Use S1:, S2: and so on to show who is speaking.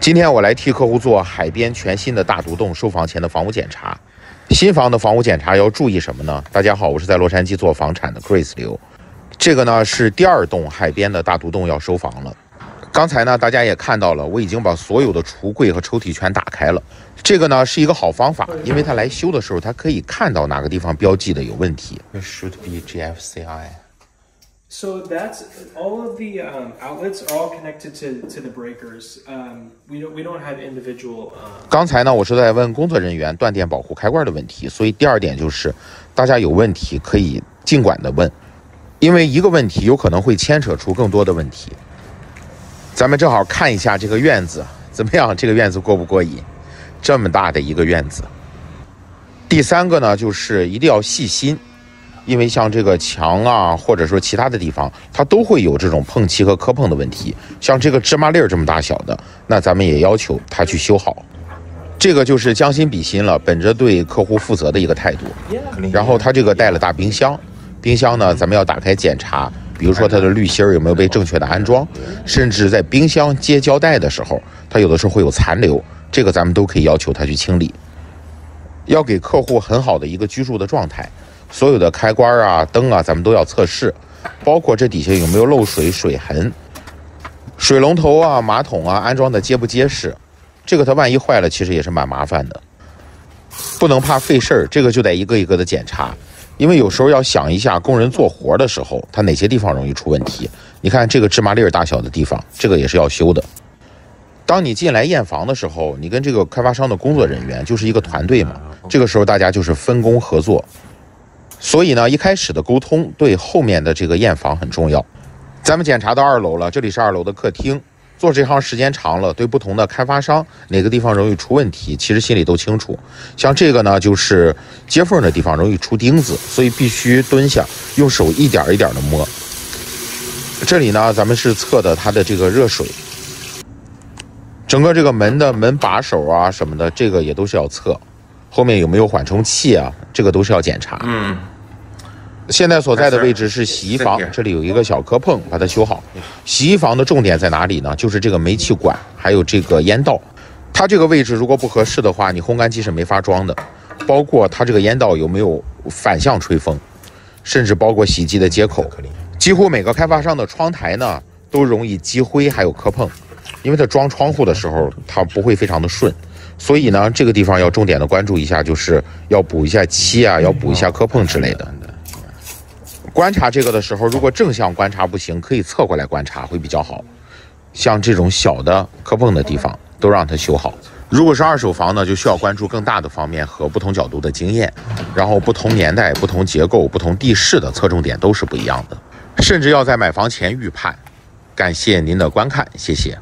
S1: 今天我来替客户做海边全新的大独栋收房前的房屋检查。新房的房屋检查要注意什么呢？大家好，我是在洛杉矶做房产的 Chris 刘。这个呢是第二栋海边的大独栋要收房了。刚才呢大家也看到了，我已经把所有的橱柜和抽屉全打开了。这个呢是一个好方法，因为他来修的时候，他可以看到哪个地方标记的有问题。Should be GFCI。
S2: So that's all of the outlets are all connected to, to the breakers. Um, we don't we don't have individual. Um,
S1: 刚才呢，我是在问工作人员断电保护开关的问题，所以第二点就是，大家有问题可以尽管的问，因为一个问题有可能会牵扯出更多的问题。咱们正好看一下这个院子怎么样？这个院子过不过瘾？这么大的一个院子。第三个呢，就是一定要细心。因为像这个墙啊，或者说其他的地方，它都会有这种碰漆和磕碰的问题。像这个芝麻粒儿这么大小的，那咱们也要求他去修好。这个就是将心比心了，本着对客户负责的一个态度。然后他这个带了大冰箱，冰箱呢咱们要打开检查，比如说它的滤芯儿有没有被正确的安装，甚至在冰箱接胶带的时候，它有的时候会有残留，这个咱们都可以要求他去清理。要给客户很好的一个居住的状态。所有的开关啊、灯啊，咱们都要测试，包括这底下有没有漏水、水痕，水龙头啊、马桶啊安装的结不结实，这个它万一坏了，其实也是蛮麻烦的。不能怕费事儿，这个就得一个一个的检查，因为有时候要想一下工人做活的时候，他哪些地方容易出问题。你看这个芝麻粒儿大小的地方，这个也是要修的。当你进来验房的时候，你跟这个开发商的工作人员就是一个团队嘛，这个时候大家就是分工合作。所以呢，一开始的沟通对后面的这个验房很重要。咱们检查到二楼了，这里是二楼的客厅。做这行时间长了，对不同的开发商哪个地方容易出问题，其实心里都清楚。像这个呢，就是接缝的地方容易出钉子，所以必须蹲下，用手一点一点的摸。这里呢，咱们是测的它的这个热水。整个这个门的门把手啊什么的，这个也都是要测。后面有没有缓冲器啊？这个都是要检查。嗯。现在所在的位置是洗衣房，这里有一个小磕碰，把它修好。洗衣房的重点在哪里呢？就是这个煤气管，还有这个烟道。它这个位置如果不合适的话，你烘干机是没法装的。包括它这个烟道有没有反向吹风，甚至包括洗衣机的接口。几乎每个开发商的窗台呢，都容易积灰还有磕碰，因为它装窗户的时候，它不会非常的顺。所以呢，这个地方要重点的关注一下，就是要补一下漆啊，要补一下磕碰之类的。观察这个的时候，如果正向观察不行，可以侧过来观察会比较好。像这种小的磕碰的地方，都让它修好。如果是二手房呢，就需要关注更大的方面和不同角度的经验，然后不同年代、不同结构、不同地势的侧重点都是不一样的，甚至要在买房前预判。感谢您的观看，谢谢。